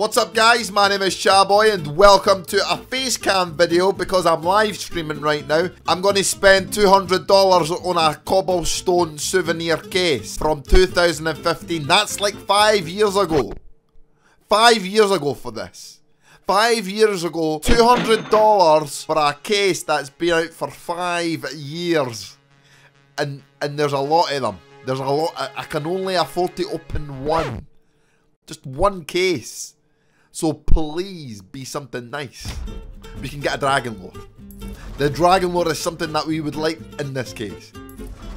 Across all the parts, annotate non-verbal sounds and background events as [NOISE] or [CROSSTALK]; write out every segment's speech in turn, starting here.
What's up guys, my name is ChaBoyy and welcome to a face cam video because I'm live streaming right now. I'm going to spend $200 on a cobblestone souvenir case from 2015. That's like five years ago. Five years ago for this. Five years ago, $200 for a case that's been out for five years. And, and there's a lot of them. There's a lot. I, I can only afford to open one. Just one case. So please be something nice. We can get a dragon lore. The dragon lore is something that we would like in this case.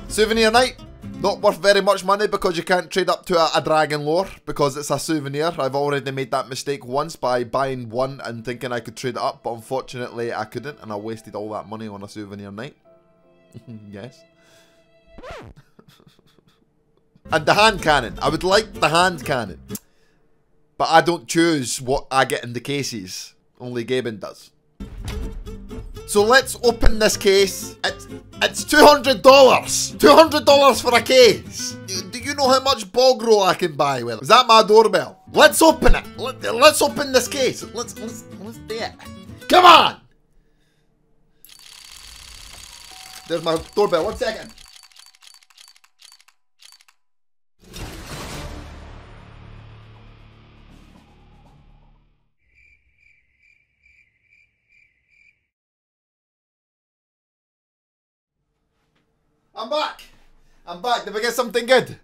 Souvenir knight. Not worth very much money because you can't trade up to a, a, dragon lore because it's a souvenir. I've already made that mistake once by buying one and thinking I could trade it up, but unfortunately I couldn't and I wasted all that money on a souvenir knight. [LAUGHS] yes. [LAUGHS] and the hand cannon. I would like the hand cannon. But I don't choose what I get in the cases. Only Gaben does. So let's open this case. It's, it's $200. $200 for a case. Do you know how much bog roll I can buy with it? Is that my doorbell? Let's open it. Let, us open this case. Let's, let's, let's do it. Come on. There's my doorbell. One second. I'm back. I'm back. Did we get something good?